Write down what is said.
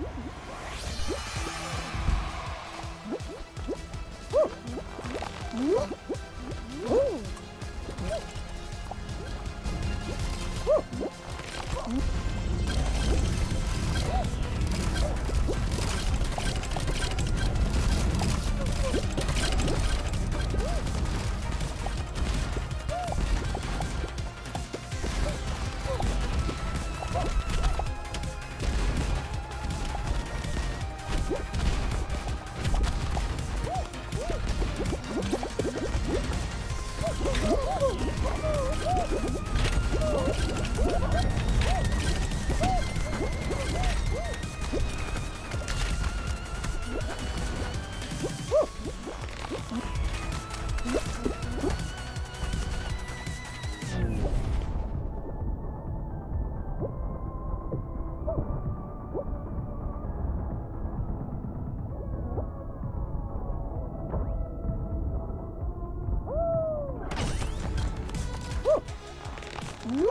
Woo! What? You